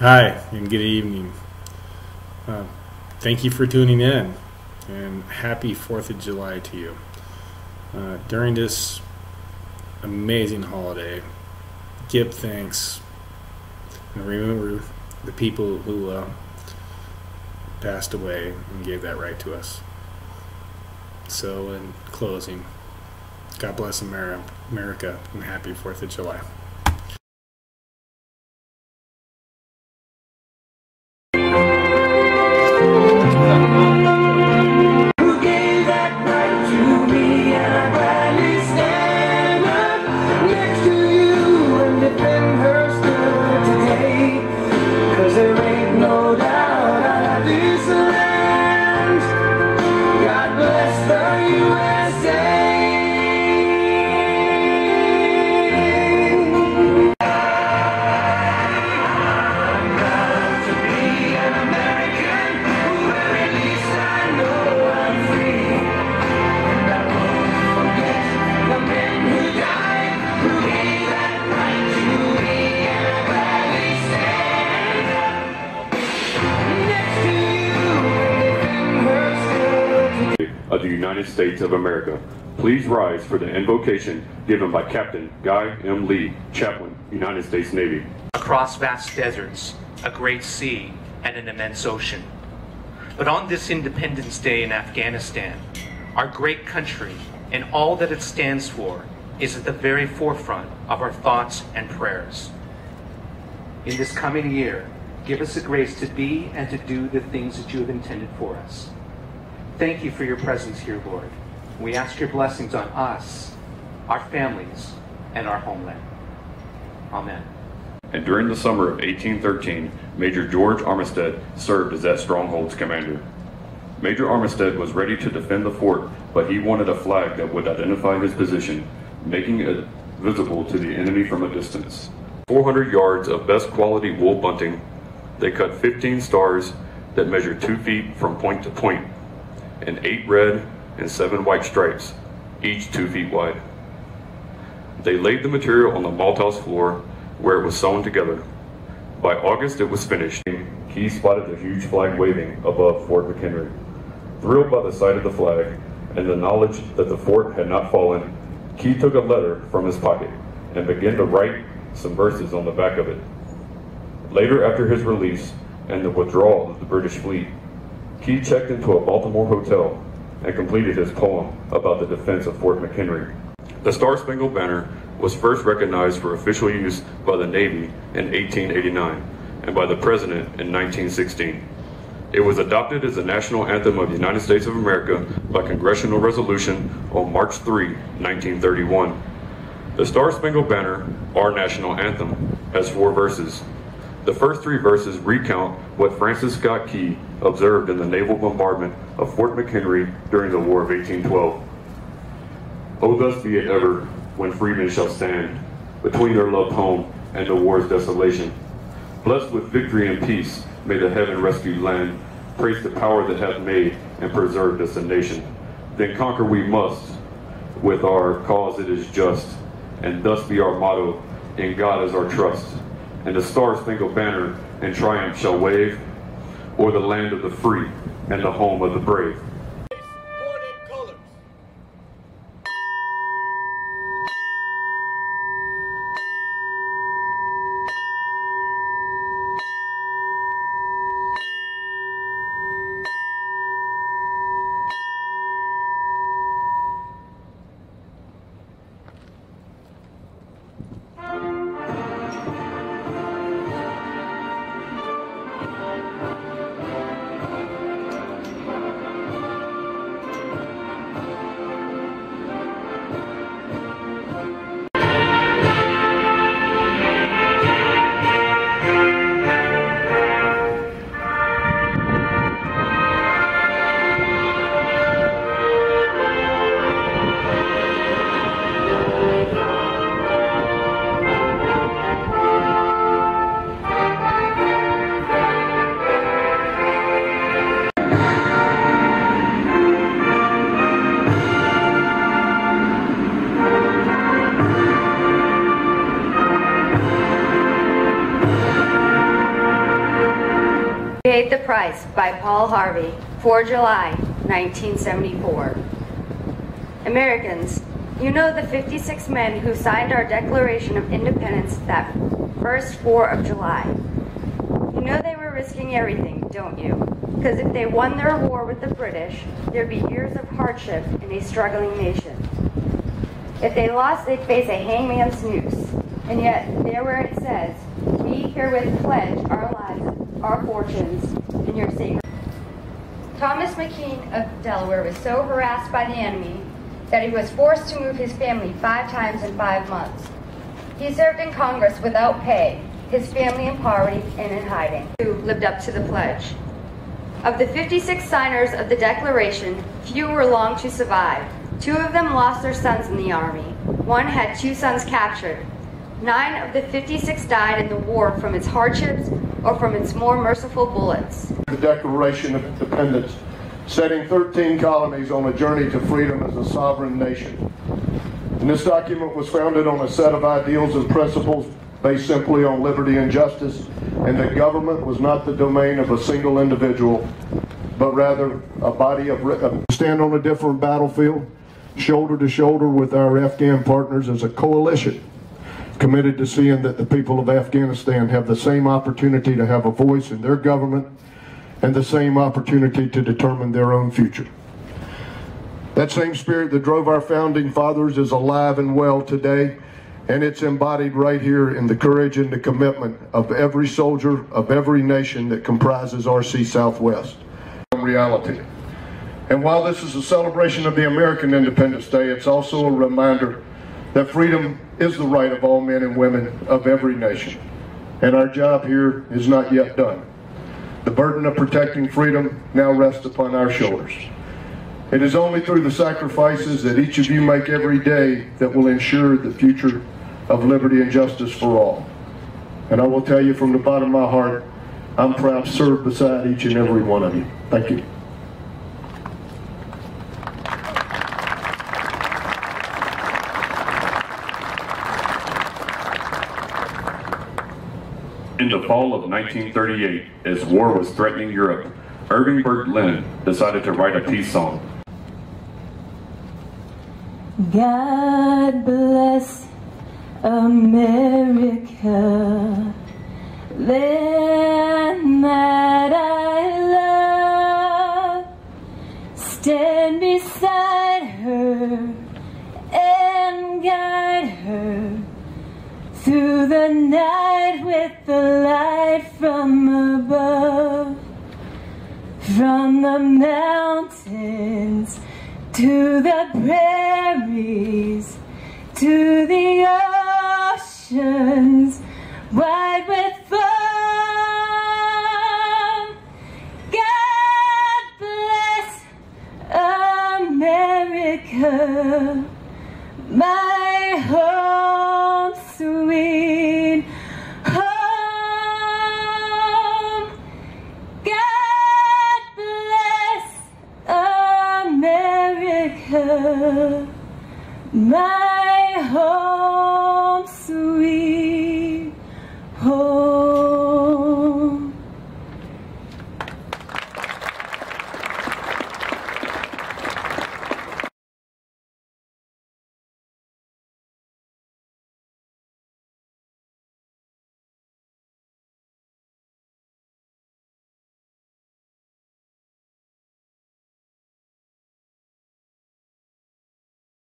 Hi, and good evening. Uh, thank you for tuning in, and happy 4th of July to you. Uh, during this amazing holiday, give thanks and remember the people who uh, passed away and gave that right to us. So, in closing, God bless America, America and happy 4th of July. United States of America. Please rise for the invocation given by Captain Guy M. Lee, Chaplain, United States Navy. across vast deserts, a great sea, and an immense ocean. But on this Independence Day in Afghanistan, our great country and all that it stands for is at the very forefront of our thoughts and prayers. In this coming year, give us the grace to be and to do the things that you have intended for us. Thank you for your presence here, Lord. We ask your blessings on us, our families, and our homeland. Amen. And during the summer of 1813, Major George Armistead served as that stronghold's commander. Major Armistead was ready to defend the fort, but he wanted a flag that would identify his position, making it visible to the enemy from a distance. 400 yards of best quality wool bunting. They cut 15 stars that measure 2 feet from point to point, and 8 red and 7 white stripes, each 2 feet wide. They laid the material on the malthouse floor where it was sewn together. By August, it was finished. Key spotted the huge flag waving above Fort McHenry. Thrilled by the sight of the flag and the knowledge that the fort had not fallen, Key took a letter from his pocket and began to write some verses on the back of it. Later, after his release and the withdrawal of the British fleet, Key checked into a Baltimore hotel and completed his poem about the defense of Fort McHenry. The Star Spangled Banner was first recognized for official use by the Navy in 1889 and by the President in 1916. It was adopted as the national anthem of the United States of America by congressional resolution on March 3, 1931. The Star Spangled Banner, our national anthem, has four verses. The first three verses recount what Francis Scott Key observed in the naval bombardment of Fort McHenry during the War of 1812. Oh, thus be it ever when freemen shall stand between their loved home and the war's desolation. Blessed with victory and peace, may the heaven rescued land praise the power that hath made and preserved us a nation. Then conquer we must, with our cause it is just, and thus be our motto, in God is our trust. And the star spangled banner in triumph shall wave o'er the land of the free and the home of the brave. Price by Paul Harvey, 4 July 1974. Americans, you know the 56 men who signed our Declaration of Independence that first 4 of July. You know they were risking everything, don't you? Because if they won their war with the British, there'd be years of hardship in a struggling nation. If they lost, they'd face a hangman's noose. And yet, there where it says, Herewith pledge our lives, our fortunes, in your sacred. Thomas McKean of Delaware was so harassed by the enemy that he was forced to move his family five times in five months. He served in Congress without pay, his family in poverty and in hiding, who lived up to the pledge. Of the 56 signers of the Declaration, few were long to survive. Two of them lost their sons in the Army. One had two sons captured. Nine of the 56 died in the war from its hardships or from its more merciful bullets. the Declaration of Independence, setting 13 colonies on a journey to freedom as a sovereign nation. And this document was founded on a set of ideals and principles based simply on liberty and justice, and that government was not the domain of a single individual, but rather a body of written. Uh, stand on a different battlefield, shoulder to shoulder with our Afghan partners as a coalition committed to seeing that the people of Afghanistan have the same opportunity to have a voice in their government and the same opportunity to determine their own future. That same spirit that drove our founding fathers is alive and well today, and it's embodied right here in the courage and the commitment of every soldier of every nation that comprises RC Southwest. Reality. And while this is a celebration of the American Independence Day, it's also a reminder that freedom is the right of all men and women of every nation. And our job here is not yet done. The burden of protecting freedom now rests upon our shoulders. It is only through the sacrifices that each of you make every day that will ensure the future of liberty and justice for all. And I will tell you from the bottom of my heart, I'm proud to serve beside each and every one of you. Thank you. In the fall of 1938, as war was threatening Europe, Irving Berlin decided to write a peace song. God bless America, land that I love. Stand beside her and guide her through the night the light from above. From the mountains to the prairies to the oceans wide with foam. God bless America, my home.